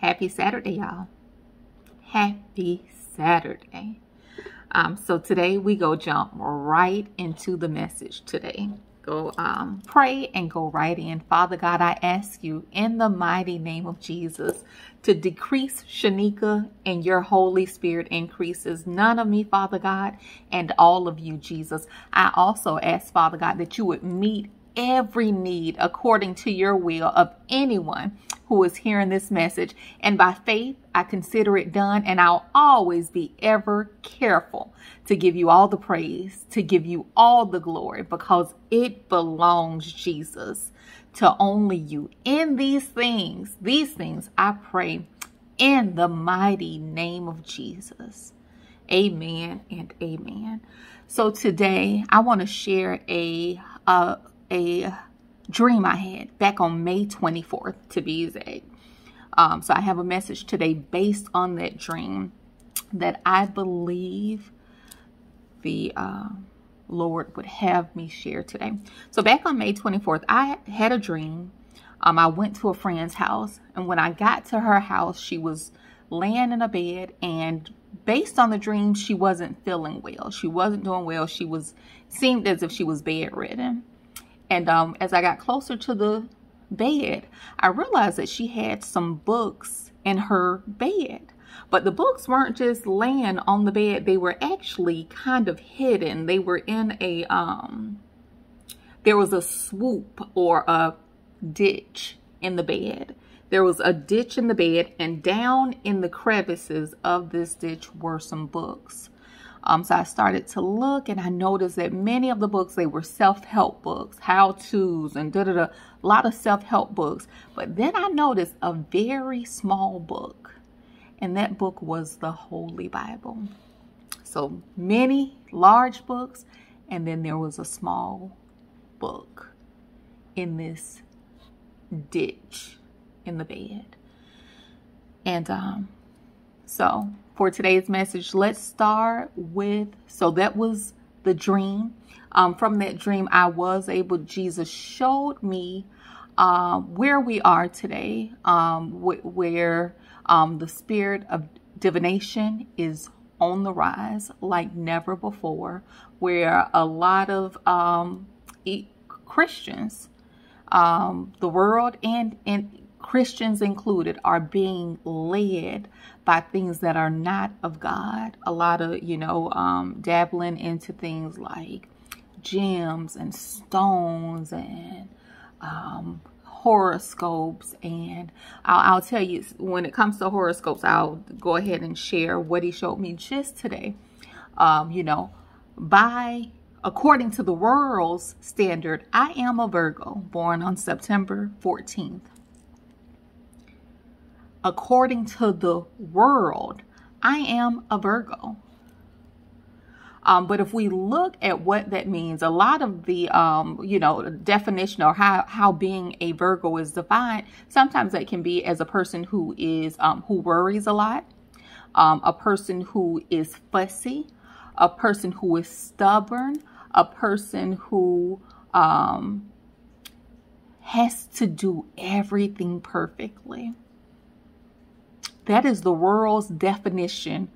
Happy Saturday, y'all. Happy Saturday. Um, so today we go jump right into the message today. Go um, pray and go right in. Father God, I ask you in the mighty name of Jesus to decrease Shanika and your Holy Spirit increases. None of me, Father God, and all of you, Jesus. I also ask, Father God, that you would meet every need according to your will of anyone who is hearing this message. And by faith, I consider it done. And I'll always be ever careful to give you all the praise, to give you all the glory, because it belongs, Jesus, to only you. In these things, these things I pray in the mighty name of Jesus. Amen and amen. So today I want to share a, a, a dream I had back on May 24th, to be exact. Um, so I have a message today based on that dream that I believe the uh, Lord would have me share today. So back on May 24th, I had a dream. Um, I went to a friend's house, and when I got to her house, she was laying in a bed, and based on the dream, she wasn't feeling well. She wasn't doing well. She was seemed as if she was bedridden. And um, as I got closer to the bed, I realized that she had some books in her bed. But the books weren't just laying on the bed, they were actually kind of hidden. They were in a, um, there was a swoop or a ditch in the bed. There was a ditch in the bed, and down in the crevices of this ditch were some books. Um, so I started to look and I noticed that many of the books, they were self-help books, how-tos and da-da-da, a lot of self-help books. But then I noticed a very small book and that book was the Holy Bible. So many large books and then there was a small book in this ditch in the bed. And um, so for today's message, let's start with, so that was the dream. Um, from that dream, I was able, Jesus showed me uh, where we are today, um, wh where um, the spirit of divination is on the rise like never before, where a lot of um, Christians, um, the world and, and Christians included, are being led by things that are not of God. A lot of, you know, um, dabbling into things like gems and stones and um, horoscopes. And I'll, I'll tell you, when it comes to horoscopes, I'll go ahead and share what he showed me just today. Um, you know, by according to the world's standard, I am a Virgo, born on September 14th according to the world, I am a Virgo. Um, but if we look at what that means, a lot of the, um, you know, definition or how, how being a Virgo is defined, sometimes that can be as a person who is, um, who worries a lot, um, a person who is fussy, a person who is stubborn, a person who um, has to do everything perfectly. That is the world's definition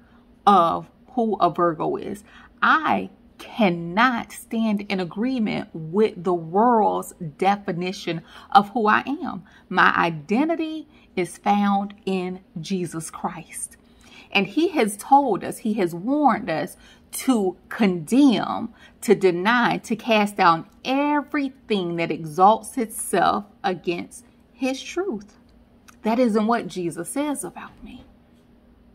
of who a Virgo is. I cannot stand in agreement with the world's definition of who I am. My identity is found in Jesus Christ. And he has told us, he has warned us to condemn, to deny, to cast down everything that exalts itself against his truth. That isn't what Jesus says about me.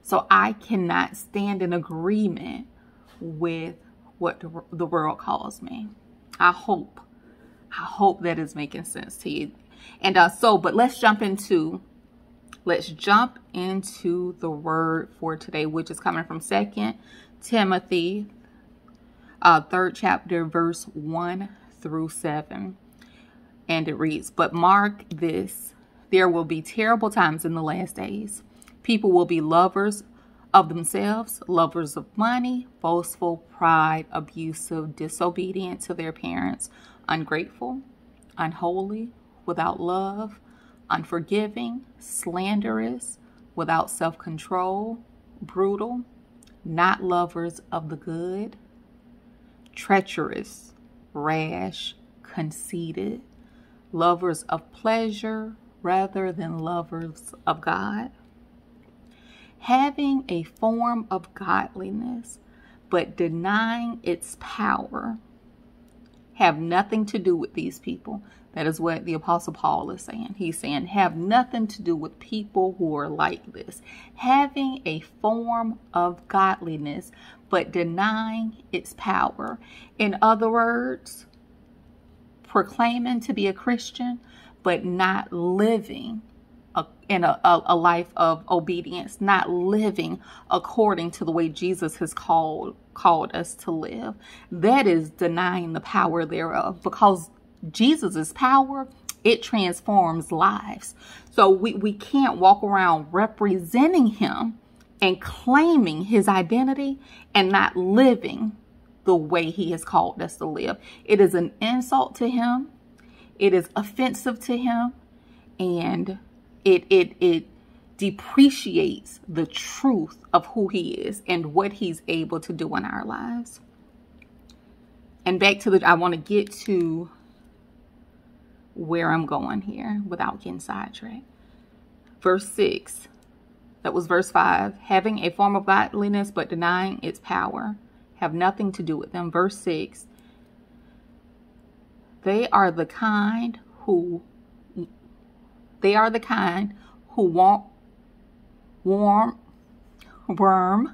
So I cannot stand in agreement with what the world calls me. I hope, I hope that is making sense to you. And uh, so, but let's jump into, let's jump into the word for today, which is coming from Second Timothy, uh, third chapter, verse one through seven. And it reads, but mark this, there will be terrible times in the last days. People will be lovers of themselves, lovers of money, boastful, pride, abusive, disobedient to their parents, ungrateful, unholy, without love, unforgiving, slanderous, without self control, brutal, not lovers of the good, treacherous, rash, conceited, lovers of pleasure rather than lovers of God, having a form of godliness but denying its power have nothing to do with these people. That is what the Apostle Paul is saying. He's saying, have nothing to do with people who are like this. Having a form of godliness, but denying its power. In other words, proclaiming to be a Christian, but not living in a, a, a life of obedience, not living according to the way Jesus has called called us to live. That is denying the power thereof because Jesus's power it transforms lives. So we, we can't walk around representing him and claiming his identity and not living the way he has called us to live. It is an insult to him. It is offensive to him. And it it it depreciates the truth of who he is and what he's able to do in our lives. And back to the I want to get to where I'm going here without getting sidetracked. Verse 6. That was verse 5. Having a form of godliness but denying its power have nothing to do with them. Verse 6. They are the kind who they are the kind who want warm worm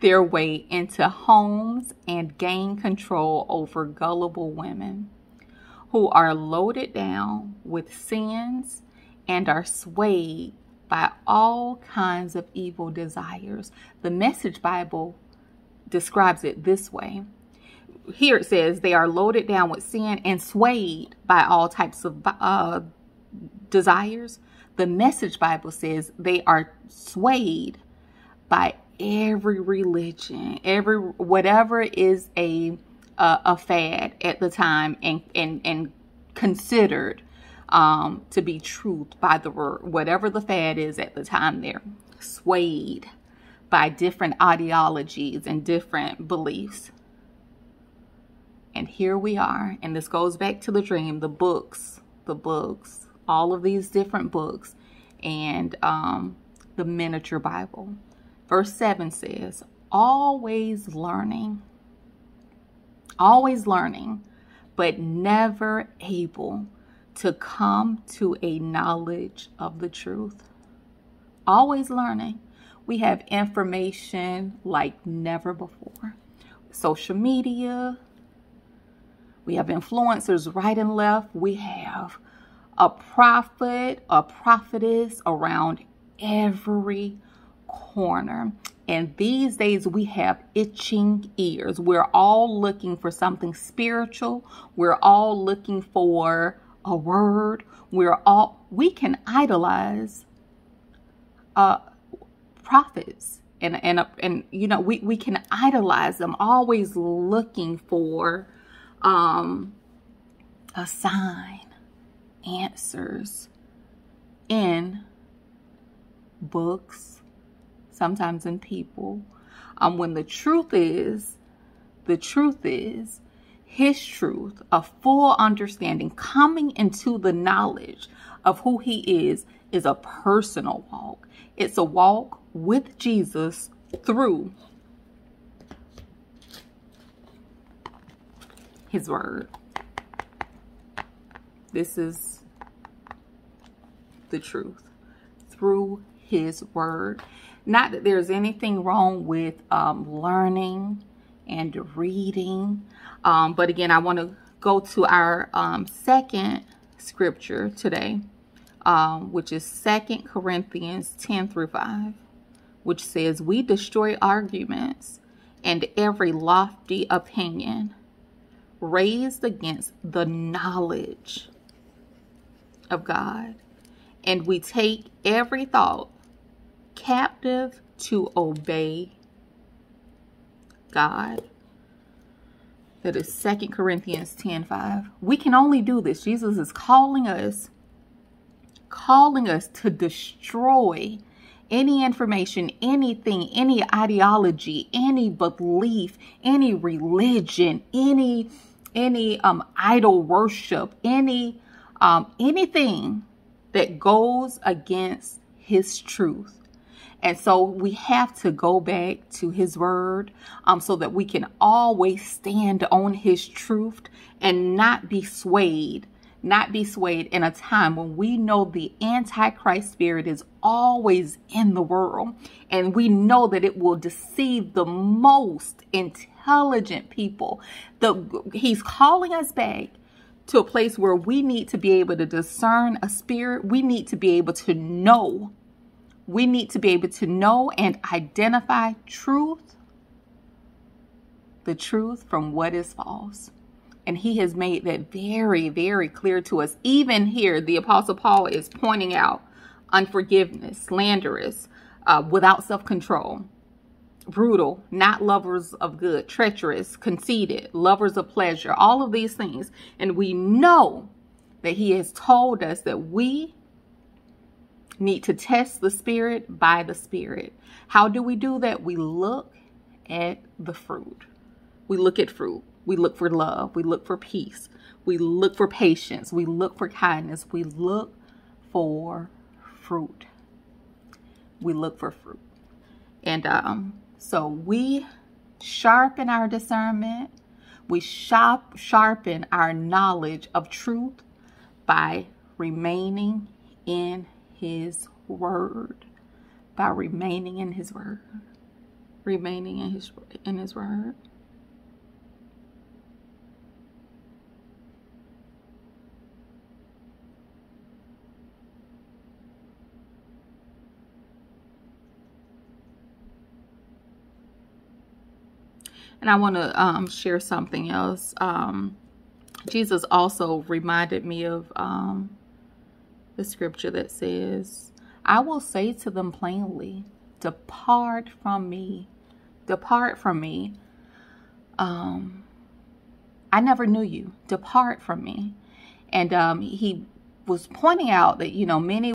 their way into homes and gain control over gullible women who are loaded down with sins and are swayed by all kinds of evil desires. The Message Bible describes it this way. Here it says they are loaded down with sin and swayed by all types of uh, desires, the Message Bible says they are swayed by every religion, every whatever is a a, a fad at the time and and and considered um, to be truth by the word, whatever the fad is at the time. They're swayed by different ideologies and different beliefs. And here we are, and this goes back to the dream, the books, the books all of these different books and um, the miniature Bible. Verse 7 says, always learning, always learning, but never able to come to a knowledge of the truth. Always learning. We have information like never before. Social media, we have influencers right and left. We have a prophet, a prophetess around every corner. And these days we have itching ears. We're all looking for something spiritual. We're all looking for a word. We're all, we can idolize uh, prophets. And, and, and, you know, we, we can idolize them, always looking for um, a sign answers in books, sometimes in people. Um, when the truth is, the truth is his truth, a full understanding, coming into the knowledge of who he is, is a personal walk. It's a walk with Jesus through his word. This is the truth through his word. Not that there's anything wrong with um, learning and reading. Um, but again, I want to go to our um, second scripture today, um, which is Second Corinthians 10 through 5, which says, We destroy arguments and every lofty opinion raised against the knowledge of God. And we take every thought captive to obey God. That is Second Corinthians 10 5. We can only do this. Jesus is calling us, calling us to destroy any information, anything, any ideology, any belief, any religion, any any um idol worship, any um anything that goes against his truth. And so we have to go back to his word um, so that we can always stand on his truth and not be swayed not be swayed in a time when we know the antichrist spirit is always in the world and we know that it will deceive the most intelligent people. The he's calling us back to a place where we need to be able to discern a spirit. We need to be able to know. We need to be able to know and identify truth the truth from what is false. And he has made that very, very clear to us. Even here, the Apostle Paul is pointing out unforgiveness, slanderous, uh, without self control, brutal, not lovers of good, treacherous, conceited, lovers of pleasure, all of these things. And we know that he has told us that we need to test the spirit by the spirit. How do we do that? We look at the fruit. We look at fruit. We look for love. We look for peace. We look for patience. We look for kindness. We look for fruit. We look for fruit. And um, so we sharpen our discernment. We sharp, sharpen our knowledge of truth by remaining in his word. By remaining in his word. Remaining in his in his word. And I want to um, share something else. Um, Jesus also reminded me of um, the scripture that says, I will say to them plainly, depart from me, depart from me. Um, I never knew you. Depart from me. And um, he was pointing out that, you know, many